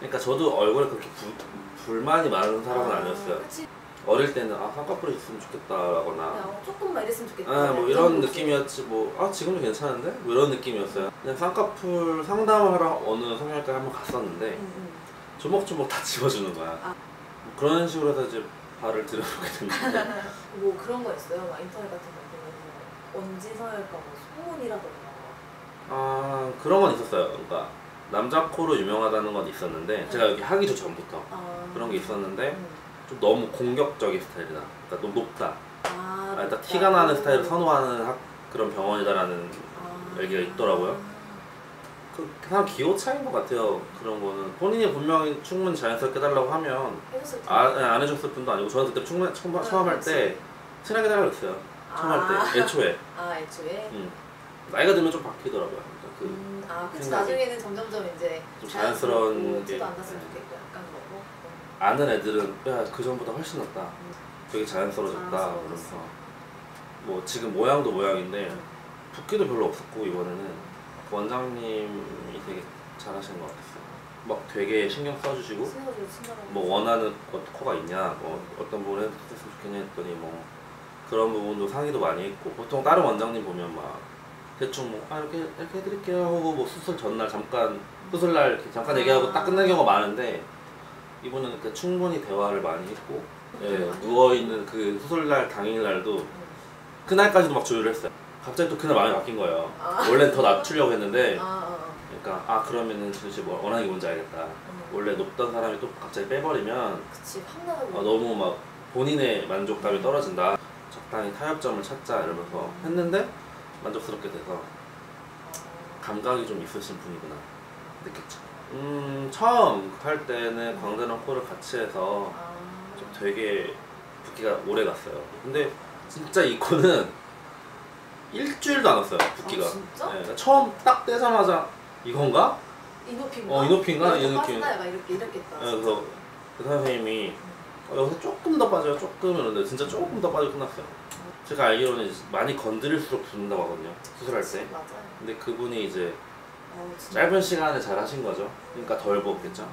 그러니까 저도 얼굴에 그렇게 부, 불만이 많은 사람은 아니었어요. 그치. 어릴 때는 아 쌍꺼풀이 있으면 좋겠다라거나 그냥 조금만 이랬으면 좋겠다. 아, 뭐 이런. 느낌이었지 뭐 아 지금도 괜찮은데? 뭐 이런 느낌이었어요. 그냥 쌍꺼풀 상담하러 어느 성형외과 한번 갔었는데 응, 응. 조목조목 다 집어주는 거야. 아. 뭐 그런 식으로 해서 이제 발을 들여보게 됐는데 뭐 그런 거 있어요? 막 인터넷 같은 거 보면 원지 서열과 뭐 소문이라던가. 아 그런 건 있었어요. 그러니까 남자 코로 유명하다는 건 있었는데 제가 여기 하기 전부터 아. 그런 게 있었는데 음. 좀 너무 공격적인 스타일이다. 그러니까 너무 높다. 아, 아, 일단. 티가 나는 스타일을 선호하는 학, 그런 병원이다라는 아. 얘기가 있더라고요. 그 그냥 기호 차이인 것 같아요. 그런 거는 본인이 분명히 충분히 자연스럽게 해달라고 하면. 아, 네, 안 해줬을 분도 아니고 저는 그때 처음, 처음, 처음 할 때 친하게 해달라고 했어요. 처음 아. 할 때, 애초에. 아 애초에. 음. 나이가 들면 좀 바뀌더라고요. 아 그치 생각이. 나중에는 점점점 이제 좀 자연스러운 게- 티도 안 났으면 네. 좋겠고 약간 그러고. 아는 애들은 야 그 전보다 훨씬 낫다. 음. 되게 자연스러워졌다. 자연스러워졌어. 그러면서 뭐 지금 모양도 모양인데 음. 붓기도 별로 없었고 이번에는 원장님이 되게 잘하시는 것 같았어요. 막 되게 신경 써주시고. 뭐 원하는 것 코가 있냐, 뭐 어떤 부분 했으면 좋겠냐 했더니 뭐 그런 부분도 상의도 많이 했고 보통 다른 원장님 보면 막 대충 뭐 아 이렇게 이렇게 해드릴게요 하고 뭐 수술 전날 잠깐 수술 날 이렇게 잠깐 얘기하고 딱 끝나는 경우가 많은데 이분은 이렇게 충분히 대화를 많이 했고 예, 누워 있는 그 수술 날 당일 날도 음. 그날까지도 막 조율을 했어요. 갑자기 또 그날 마음이 바뀐 거예요. 아. 원래는 더 낮추려고 했는데 아, 아, 아. 그러니까 아 그러면은 도대체 뭐 원하는 게 뭔지 알겠다. 음. 원래 높던 사람이 또 갑자기 빼버리면 그치. 어, 너무 막 본인의 만족감이 떨어진다. 적당히 타협점을 찾자 이러면서 했는데 만족스럽게 돼서 감각이 좀 있으신 분이구나 느꼈죠. 음 처음 할 때는 광대랑 코를 같이 해서 아. 좀 되게 붓기가 오래 갔어요. 근데 진짜 이 코는 일주일도 안 왔어요 붓기가. 아, 진짜? 네, 그러니까 처음 딱 떼자마자 이건가? 이 높이인가? 어, 이 높이인가? 이 느낌. 빠진다 약간 이렇게 이렇겠다. 네, 그래서 그 선생님이 어, 여기서 조금 더 빠져요 조금 이러는데 진짜 조금 더 빠지고 끝났어요. 제가 알기로는 많이 건드릴수록 붓는다고 하거든요 수술할 때. 맞아요. 근데 그분이 이제 어. 짧은 시간에 잘 하신 거죠. 그러니까 덜 부었겠죠.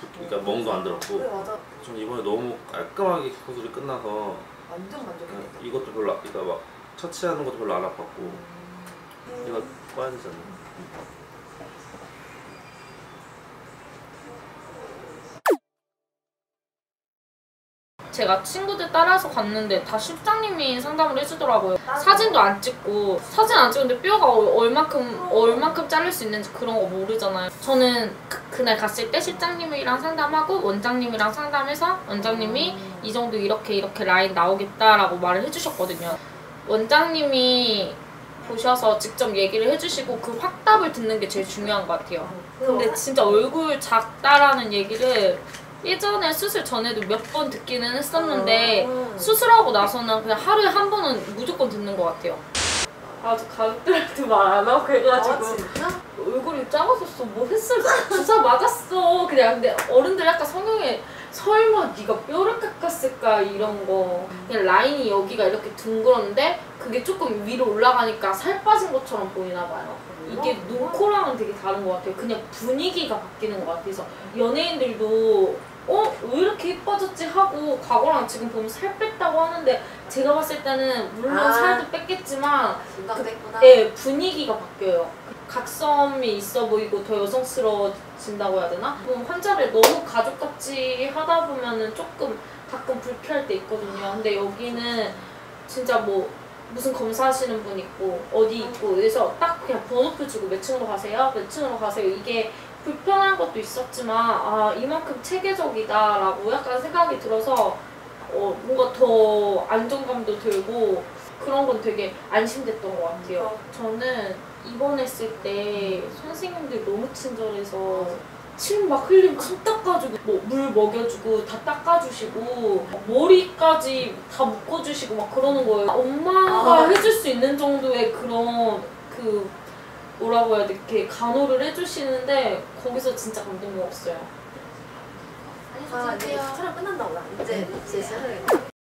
붓- 그러니까 멍도 안 그래 들었고. 맞아. 전 이번에 너무 깔끔하게 수술이 끝나서 완전 만족했겠다. 네, 이것도 별로 이거 막 처치하는 것도 별로 안 아팠고 음. 이거 꺼야 되잖아. 제가 친구들 따라서 갔는데 다 실장님이 상담을 해주더라고요. 사진도 안 찍고 사진 안 찍는데 뼈가 얼- 얼만큼 얼만큼 자를 수 있는지 그런 거 모르잖아요. 저는 그, 그날 갔을 때 실장님이랑 상담하고 원장님이랑 상담해서 원장님이 음. 이 정도 이렇게 이렇게 라인 나오겠다라고 말을 해주셨거든요. 원장님이 보셔서 직접 얘기를 해주시고 그 확답을 듣는 게 제일 중요한 것 같아요. 근데 진짜 얼굴 작다라는 얘기를 예전에 수술 전에도 몇 번 듣기는 했었는데 음. 수술하고 나서는 그냥 하루에 한 번은 무조건 듣는 것 같아요. 아주 가족들한테 말 안 하고 아 그래가지고. 진짜? 얼굴이 작아졌어. 뭐 했을 주사 맞았어. 그냥 근데 어른들 약간 성형에 설마 네가 뼈를 깎았을까 이런 거. 그냥 라인이 여기가 이렇게 둥그런데 그게 조금 위로 올라가니까 살 빠진 것처럼 보이나 봐요. 이게 눈코랑은 되게 다른 것 같아요. 그냥 분위기가 바뀌는 것 같아요. 그래서 연예인들도 어? 왜 이렇게 예뻐졌지 하고 과거랑 지금 보면 살 뺐다고 하는데 제가 봤을 때는 물론 아. 살도 뺐겠지만 공감됐구나. 예, 분위기가 바뀌어요. 각섬이 있어 보이고 더 여성스러워진다고 해야 되나? 뭐 환자를 너무 가족같이 하다 보면은 조금 가끔 불쾌할 때 있거든요. 근데 여기는 진짜 뭐 무슨 검사하시는 분 있고 어디 있고 그래서 딱 그냥 번호표 주고 몇 층으로 가세요? 몇 층으로 가세요? 이게 불편한 것도 있었지만 아 이만큼 체계적이다라고 약간 생각이 들어서 어, 뭔가 더 안정감도 들고 그런 건 되게 안심됐던 것 같아요. 저는 입원했을 때 선생님들 너무 친절해서 침 막 흘리면 침 닦아주고 뭐 물 먹여주고 다 닦아주시고 머리까지 다 묶어주시고 막 그러는 거예요. 엄마가 아. 해줄 수 있는 정도의 그런 그 뭐라고 해야 돼 이렇게 간호를 해주시는데 거기서 진짜 감동 먹었어요. 아 이제 촬영 끝난다고 나 이제 이제 시작하겠다.